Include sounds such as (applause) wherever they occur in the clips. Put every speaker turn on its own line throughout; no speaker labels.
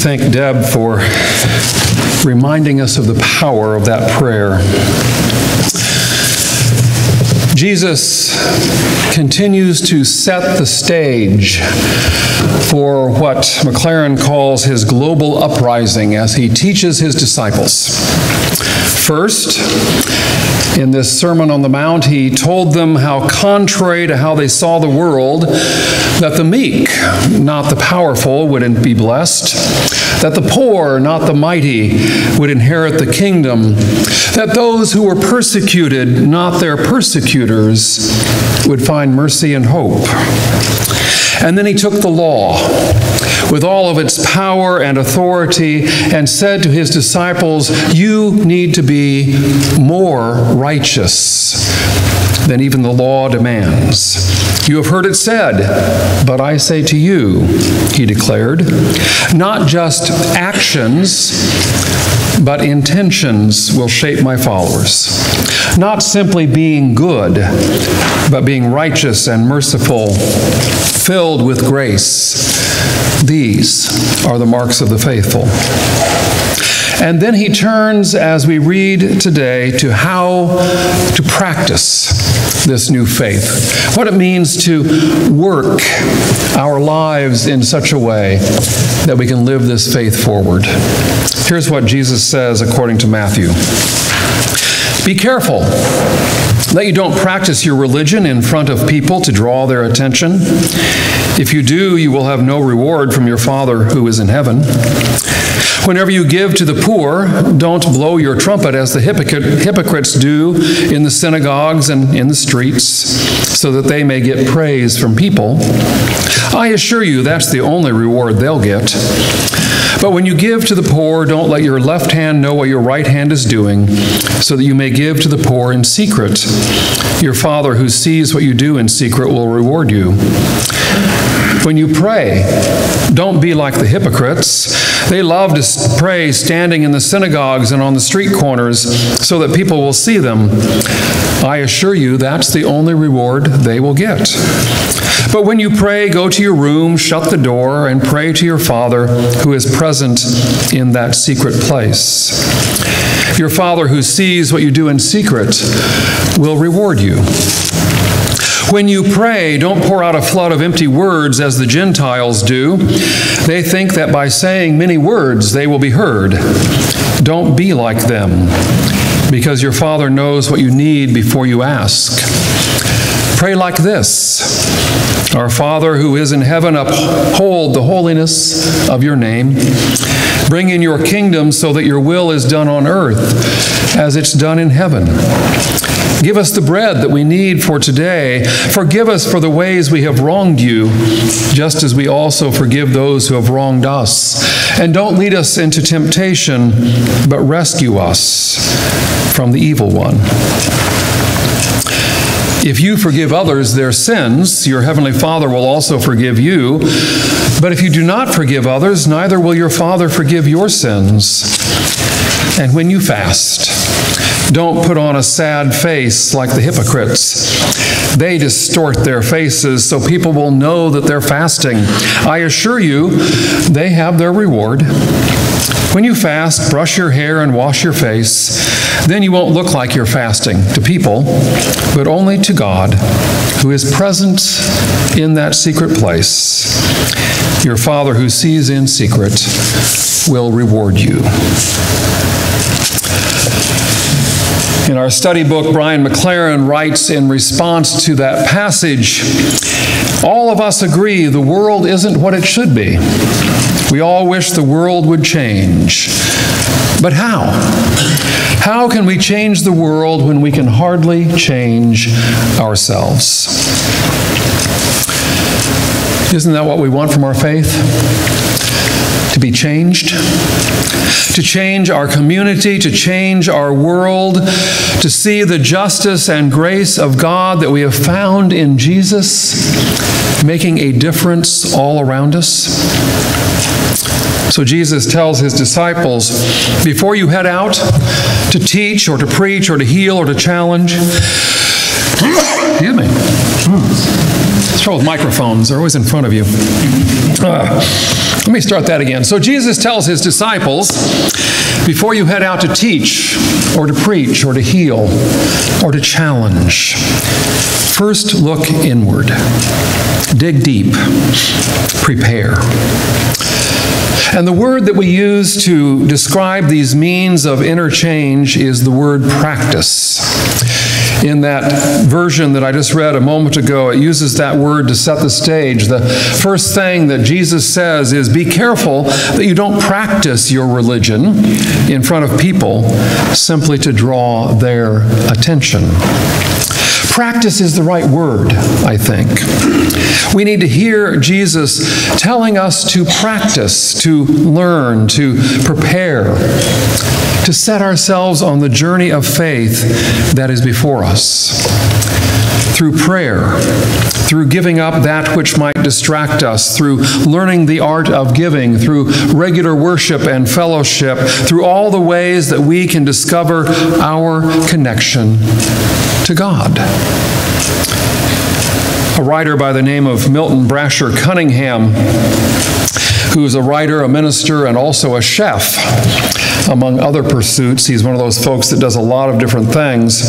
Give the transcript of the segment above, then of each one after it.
thank Deb for reminding us of the power of that prayer. Jesus continues to set the stage for what McLaren calls his global uprising as he teaches his disciples. First, in this Sermon on the Mount, he told them how, contrary to how they saw the world, that the meek, not the powerful, would be blessed, that the poor, not the mighty, would inherit the kingdom, that those who were persecuted, not their persecutors, would find mercy and hope. And then he took the law with all of its power and authority and said to his disciples, You need to be more righteous than even the law demands. You have heard it said, but I say to you, he declared, not just actions, but intentions will shape my followers. Not simply being good, but being righteous and merciful, filled with grace. These are the marks of the faithful. And then he turns, as we read today, to how to practice this new faith, what it means to work our lives in such a way that we can live this faith forward. Here's what Jesus says according to Matthew Be careful that you don't practice your religion in front of people to draw their attention. If you do, you will have no reward from your Father who is in heaven. Whenever you give to the poor, don't blow your trumpet as the hypocrites do in the synagogues and in the streets, so that they may get praise from people. I assure you, that's the only reward they'll get. But when you give to the poor, don't let your left hand know what your right hand is doing, so that you may give to the poor in secret. Your Father who sees what you do in secret will reward you. When you pray, don't be like the hypocrites. They love to pray standing in the synagogues and on the street corners so that people will see them. I assure you, that's the only reward they will get. But when you pray, go to your room, shut the door, and pray to your Father who is present in that secret place. Your Father who sees what you do in secret will reward you. When you pray, don't pour out a flood of empty words as the Gentiles do. They think that by saying many words they will be heard. Don't be like them, because your Father knows what you need before you ask. Pray like this Our Father who is in heaven, uphold the holiness of your name. Bring in your kingdom so that your will is done on earth as it's done in heaven. Give us the bread that we need for today. Forgive us for the ways we have wronged you, just as we also forgive those who have wronged us. And don't lead us into temptation, but rescue us from the evil one. If you forgive others their sins, your heavenly Father will also forgive you. But if you do not forgive others, neither will your Father forgive your sins. And when you fast, don't put on a sad face like the hypocrites. They distort their faces so people will know that they're fasting. I assure you, they have their reward. When you fast, brush your hair and wash your face. Then you won't look like you're fasting to people, but only to God, who is present in that secret place. Your Father who sees in secret will reward you. In our study book, Brian McLaren writes in response to that passage All of us agree the world isn't what it should be. We all wish the world would change. But how? How can we change the world when we can hardly change ourselves? Isn't that what we want from our faith? Be changed? to change our community, to change our world, to see the justice and grace of God that we have found in Jesus, making a difference all around us. So Jesus tells his disciples before you head out to teach or to preach or to heal or to challenge, (coughs) excuse me What's wrong with microphones? They're always in front of you. Uh, let me start that again. So Jesus tells his disciples, before you head out to teach or to preach or to heal or to challenge, first look inward. Dig deep. Prepare. And the word that we use to describe these means of interchange is the word practice. In that version that I just read a moment ago, it uses that word to set the stage. The first thing that Jesus says is be careful that you don't practice your religion in front of people simply to draw their attention. Practice is the right word, I think. We need to hear Jesus telling us to practice, to learn, to prepare, to set ourselves on the journey of faith that is before us. Through prayer, through giving up that which might distract us, through learning the art of giving, through regular worship and fellowship, through all the ways that we can discover our connection to God. A writer by the name of Milton Brasher Cunningham, who's a writer, a minister, and also a chef, among other pursuits. He's one of those folks that does a lot of different things.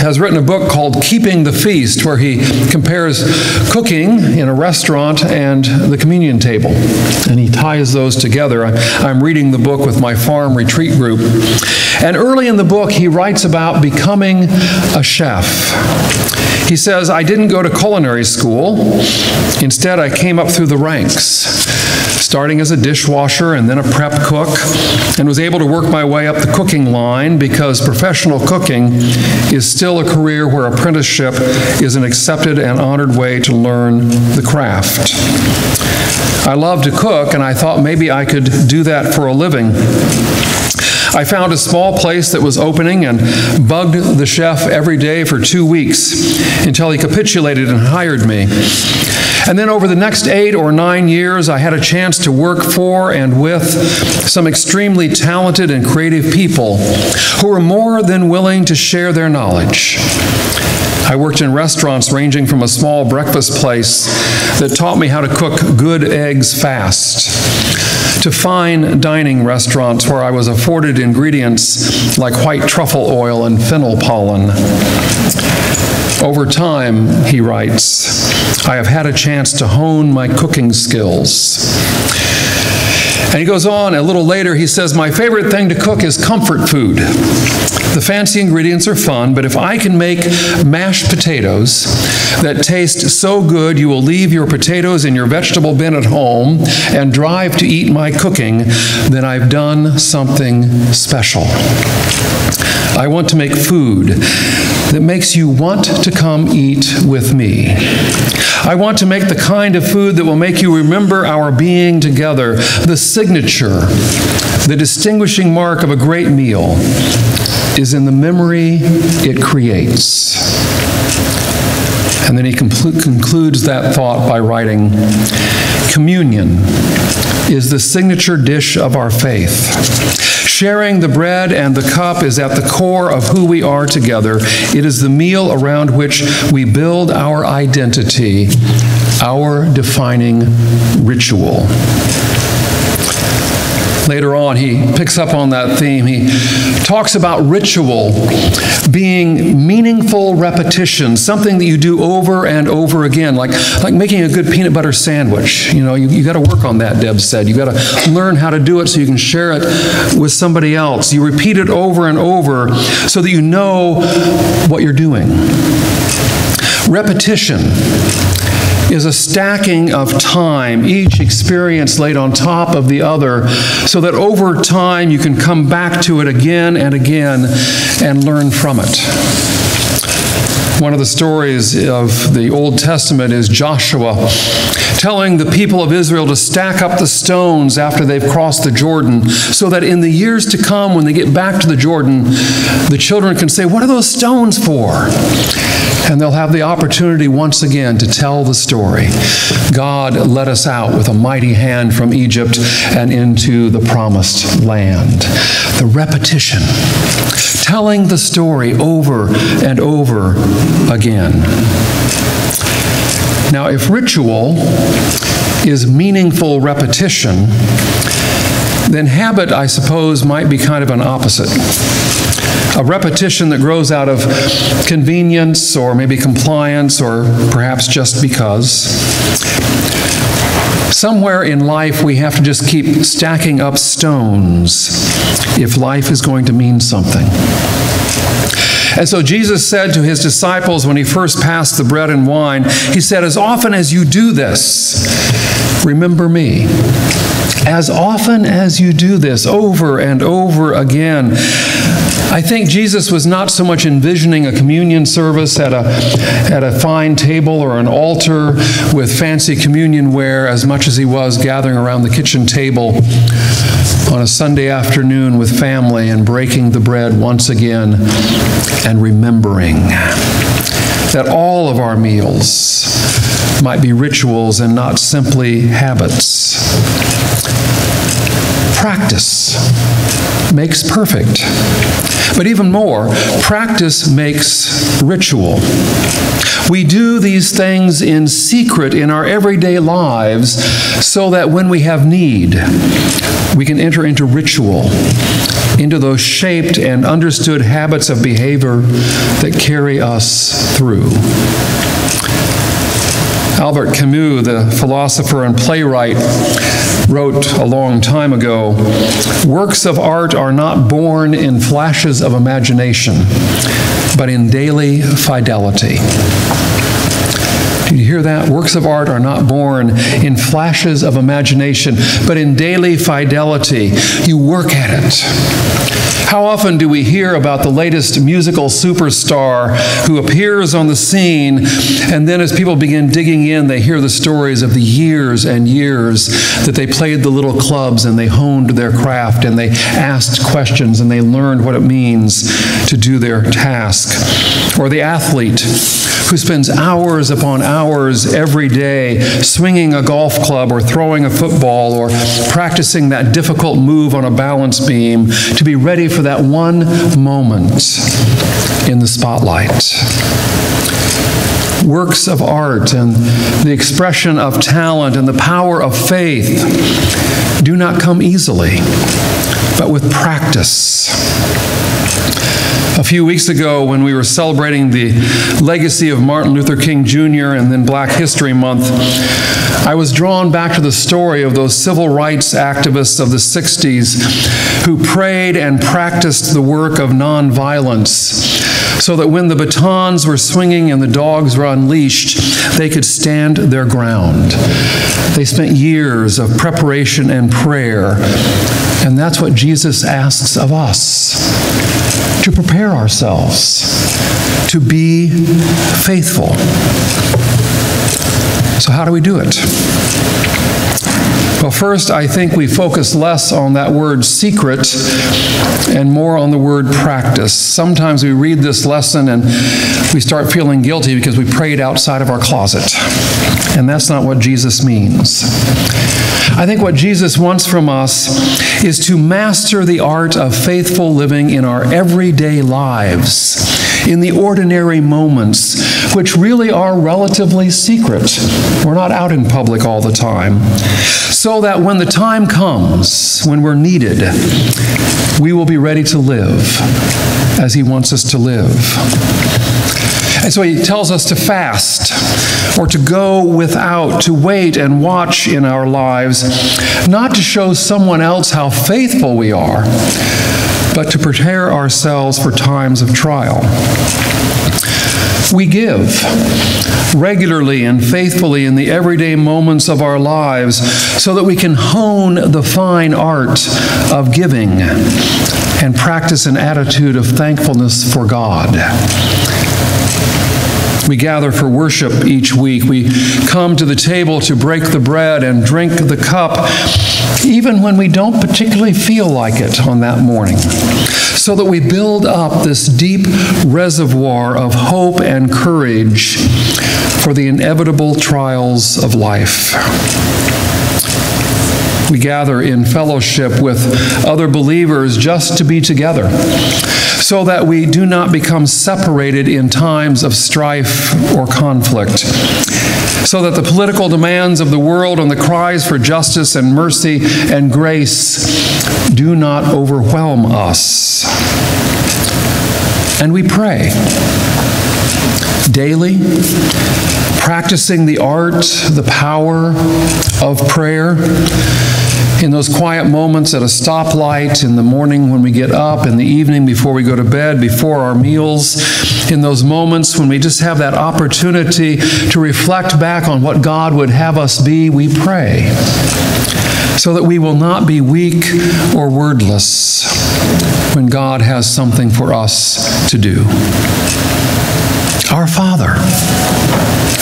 Has written a book called Keeping the Feast, where he compares cooking in a restaurant and the communion table. And he ties those together. I'm reading the book with my farm retreat group. And early in the book, he writes about becoming a chef. He says, I didn't go to culinary school. Instead, I came up through the ranks starting as a dishwasher and then a prep cook, and was able to work my way up the cooking line because professional cooking is still a career where apprenticeship is an accepted and honored way to learn the craft. I love to cook, and I thought maybe I could do that for a living. I found a small place that was opening and bugged the chef every day for two weeks until he capitulated and hired me. And then over the next eight or nine years, I had a chance to work for and with some extremely talented and creative people who were more than willing to share their knowledge. I worked in restaurants ranging from a small breakfast place that taught me how to cook good eggs fast to fine dining restaurants where I was afforded ingredients like white truffle oil and fennel pollen. Over time, he writes, I have had a chance to hone my cooking skills. And he goes on a little later, he says, My favorite thing to cook is comfort food. The fancy ingredients are fun, but if I can make mashed potatoes that taste so good you will leave your potatoes in your vegetable bin at home and drive to eat my cooking, then I've done something special. I want to make food that makes you want to come eat with me. I want to make the kind of food that will make you remember our being together, the signature, the distinguishing mark of a great meal is in the memory it creates. And then he concludes that thought by writing Communion is the signature dish of our faith. Sharing the bread and the cup is at the core of who we are together. It is the meal around which we build our identity, our defining ritual. Later on, he picks up on that theme. He talks about ritual being meaningful repetition, something that you do over and over again, like, like making a good peanut butter sandwich. You know, you, you got to work on that, Deb said. You got to learn how to do it so you can share it with somebody else. You repeat it over and over so that you know what you're doing. Repetition is a stacking of time, each experience laid on top of the other, so that over time you can come back to it again and again and learn from it. One of the stories of the Old Testament is Joshua telling the people of Israel to stack up the stones after they've crossed the Jordan, so that in the years to come, when they get back to the Jordan, the children can say, What are those stones for? and they'll have the opportunity once again to tell the story. God led us out with a mighty hand from Egypt and into the promised land. The repetition telling the story over and over again. Now, if ritual is meaningful repetition, then habit, I suppose, might be kind of an opposite. A repetition that grows out of convenience or maybe compliance or perhaps just because. Somewhere in life, we have to just keep stacking up stones if life is going to mean something. And so Jesus said to his disciples when he first passed the bread and wine, He said, As often as you do this, remember me. As often as you do this over and over again, I think Jesus was not so much envisioning a communion service at a, at a fine table or an altar with fancy communion ware as much as he was gathering around the kitchen table on a Sunday afternoon with family and breaking the bread once again and remembering that all of our meals might be rituals and not simply habits. Practice makes perfect. But even more, practice makes ritual. We do these things in secret in our everyday lives so that when we have need, we can enter into ritual, into those shaped and understood habits of behavior that carry us through. Albert Camus, the philosopher and playwright, wrote a long time ago Works of art are not born in flashes of imagination, but in daily fidelity. You hear that? Works of art are not born in flashes of imagination, but in daily fidelity. You work at it. How often do we hear about the latest musical superstar who appears on the scene, and then as people begin digging in, they hear the stories of the years and years that they played the little clubs and they honed their craft and they asked questions and they learned what it means to do their task. Or the athlete who spends hours upon hours every day swinging a golf club or throwing a football or practicing that difficult move on a balance beam to be ready for that one moment in the spotlight works of art and the expression of talent and the power of faith do not come easily, but with practice. A few weeks ago, when we were celebrating the legacy of Martin Luther King Jr. and then Black History Month, I was drawn back to the story of those civil rights activists of the 60s who prayed and practiced the work of nonviolence so that when the batons were swinging and the dogs were unleashed, they could stand their ground. They spent years of preparation and prayer, and that's what Jesus asks of us to prepare ourselves to be faithful. So, how do we do it? Well, first, I think we focus less on that word secret and more on the word practice. Sometimes we read this lesson and we start feeling guilty because we prayed outside of our closet. And that's not what Jesus means. I think what Jesus wants from us is to master the art of faithful living in our everyday lives, in the ordinary moments, which really are relatively secret. We're not out in public all the time so that when the time comes, when we're needed, we will be ready to live as He wants us to live. And so He tells us to fast or to go without, to wait and watch in our lives, not to show someone else how faithful we are, but to prepare ourselves for times of trial. We give regularly and faithfully in the everyday moments of our lives so that we can hone the fine art of giving and practice an attitude of thankfulness for God. We gather for worship each week. We come to the table to break the bread and drink the cup, even when we don't particularly feel like it on that morning, so that we build up this deep reservoir of hope and courage for the inevitable trials of life. We gather in fellowship with other believers just to be together so that we do not become separated in times of strife or conflict so that the political demands of the world and the cries for justice and mercy and grace do not overwhelm us. And we pray daily, practicing the art, the power of prayer in those quiet moments at a stoplight, in the morning when we get up, in the evening before we go to bed, before our meals, in those moments when we just have that opportunity to reflect back on what God would have us be, we pray so that we will not be weak or wordless when God has something for us to do. Our Father,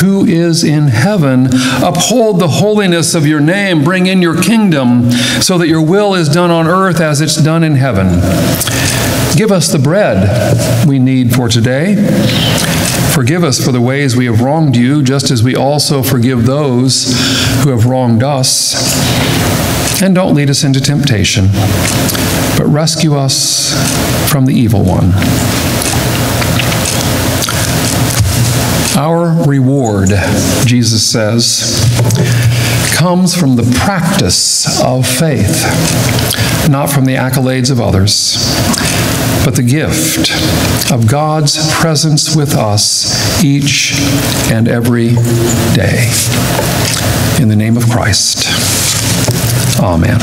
who is in heaven, uphold the holiness of your name, bring in your kingdom, so that your will is done on earth as it's done in heaven. Give us the bread we need for today. Forgive us for the ways we have wronged you, just as we also forgive those who have wronged us. And don't lead us into temptation, but rescue us from the evil one. Our reward, Jesus says, comes from the practice of faith, not from the accolades of others, but the gift of God's presence with us each and every day. In the name of Christ. Amen.